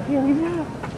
Rien, rien.